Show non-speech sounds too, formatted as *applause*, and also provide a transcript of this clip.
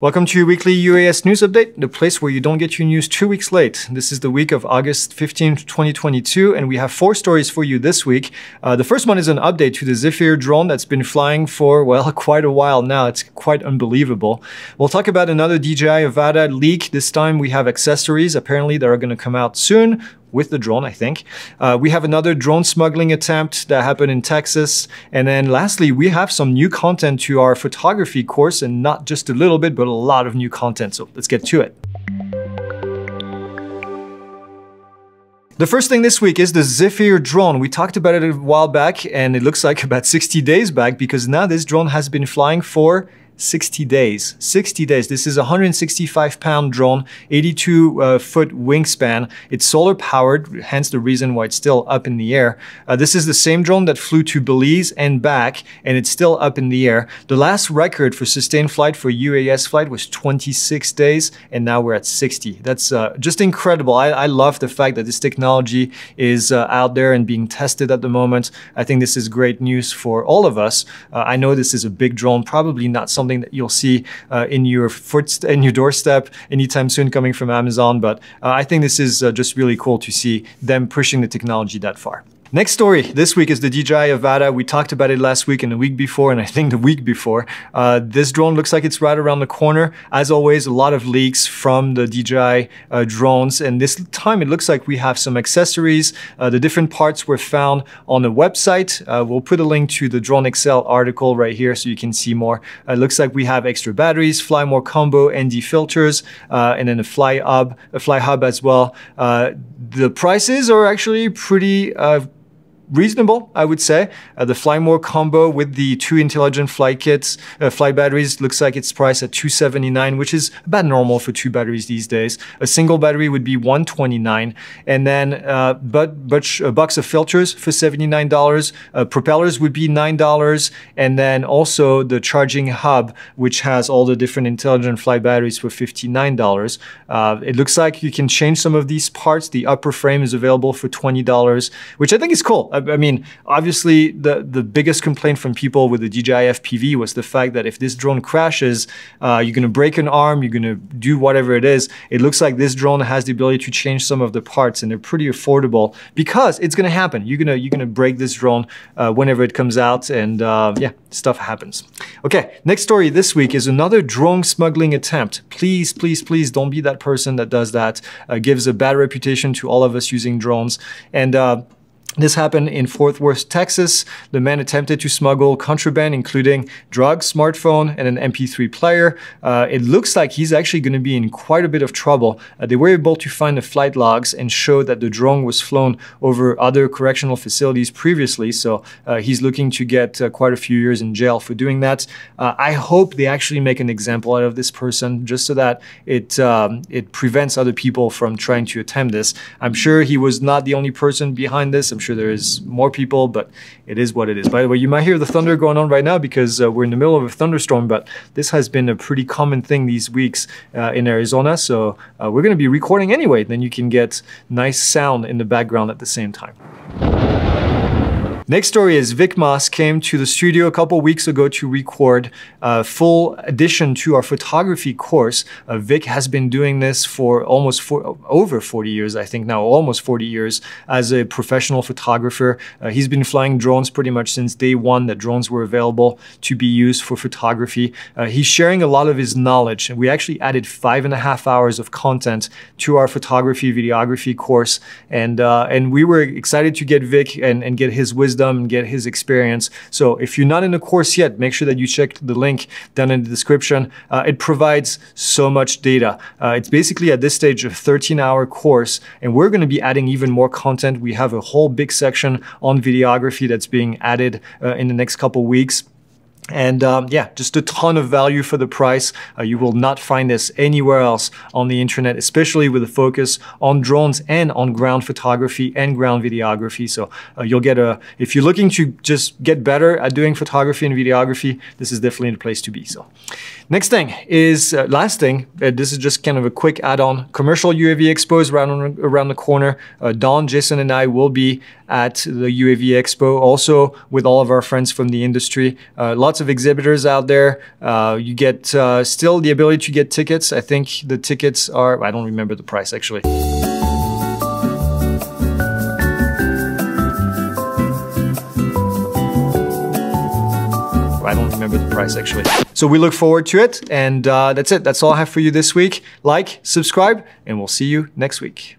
Welcome to your weekly UAS news update, the place where you don't get your news two weeks late. This is the week of August 15th, 2022, and we have four stories for you this week. Uh, the first one is an update to the Zephyr drone that's been flying for, well, *laughs* quite a while now. It's quite unbelievable. We'll talk about another DJI Avata leak. This time we have accessories, apparently, that are going to come out soon with the drone, I think. Uh, we have another drone smuggling attempt that happened in Texas. And then lastly, we have some new content to our photography course and not just a little bit, but a lot of new content. So let's get to it. The first thing this week is the Zephyr drone. We talked about it a while back and it looks like about 60 days back because now this drone has been flying for 60 days. 60 days. This is a 165 pound drone, 82 uh, foot wingspan. It's solar powered, hence the reason why it's still up in the air. Uh, this is the same drone that flew to Belize and back, and it's still up in the air. The last record for sustained flight for UAS flight was 26 days, and now we're at 60. That's uh, just incredible. I, I, love the fact that this technology is uh, out there and being tested at the moment. I think this is great news for all of us. Uh, I know this is a big drone, probably not something something that you'll see uh, in your foot in your doorstep anytime soon coming from Amazon. But uh, I think this is uh, just really cool to see them pushing the technology that far. Next story this week is the DJI Avata. We talked about it last week and the week before, and I think the week before. Uh, this drone looks like it's right around the corner. As always, a lot of leaks from the DJI uh, drones, and this time it looks like we have some accessories. Uh, the different parts were found on the website. Uh, we'll put a link to the DroneXL article right here so you can see more. Uh, it looks like we have extra batteries, Fly More combo, ND filters, uh, and then a Fly Hub, a Fly Hub as well. the prices are actually pretty reasonable, I would say. Uh, the Flymore combo with the two intelligent fly kits, uh, fly batteries looks like it's priced at 279, which is about normal for two batteries these days. A single battery would be 129, and then uh, but but a box of filters for $79. Uh, propellers would be $9, and then also the charging hub, which has all the different intelligent fly batteries for $59. Uh, it looks like you can change some of these parts. The upper frame is available for $20, which I think is cool. I, mean, obviously, the, the biggest complaint from people with the DJI FPV was the fact that if this drone crashes, uh, you're going to break an arm, you're going to do whatever it is. It looks like this drone has the ability to change some of the parts, and they're pretty affordable because it's going to happen. You're going to you're going to break this drone uh, whenever it comes out, and uh, yeah, stuff happens. Okay, next story this week is another drone smuggling attempt. Please, please, please don't be that person that does that. Uh, gives a bad reputation to all of us using drones, and uh, this happened in Fort Worth, Texas. The man attempted to smuggle contraband, including drugs, smartphone, and an MP3 player. Uh, it looks like he's actually going to be in quite a bit of trouble. Uh, they were able to find the flight logs and show that the drone was flown over other correctional facilities previously. So uh, he's looking to get uh, quite a few years in jail for doing that. Uh, I hope they actually make an example out of this person just so that it um, it prevents other people from trying to attempt this. I'm sure he was not the only person behind this. I'm sure there is more people, but it is what it is. By the way, you might hear the thunder going on right now because uh, we're in the middle of a thunderstorm, but this has been a pretty common thing these weeks uh, in Arizona. So uh, we're going to be recording anyway. Then you can get nice sound in the background at the same time. Next story is Vic Moss came to the studio a couple weeks ago to record a full addition to our photography course. Uh, Vic has been doing this for almost for, over 40 years, I think now, almost 40 years as a professional photographer. Uh, he's been flying drones pretty much since day one that drones were available to be used for photography. Uh, he's sharing a lot of his knowledge and we actually added five and a half hours of content to our photography videography course. And, uh, and we were excited to get Vic and, and get his wisdom wisdom and get his experience. So if you're not in the course yet, make sure that you check the link down in the description. Uh, it provides so much data. Uh, it's basically at this stage a 13 hour course and we're going to be adding even more content. We have a whole big section on videography that's being added uh, in the next couple weeks. And um, yeah, just a ton of value for the price. Uh, you will not find this anywhere else on the internet, especially with a focus on drones and on ground photography and ground videography. So uh, you'll get a, if you're looking to just get better at doing photography and videography, this is definitely the place to be. So Next thing is, uh, last thing, uh, this is just kind of a quick add-on. Commercial UAV Expo is around, around the corner. Uh, Don, Jason, and I will be at the UAV Expo, also with all of our friends from the industry. Uh, lots of exhibitors out there. Uh, you get uh, still the ability to get tickets. I think the tickets are, I don't remember the price actually. I don't remember the price actually. So we look forward to it. And uh, that's it. That's all I have for you this week. Like, subscribe, and we'll see you next week.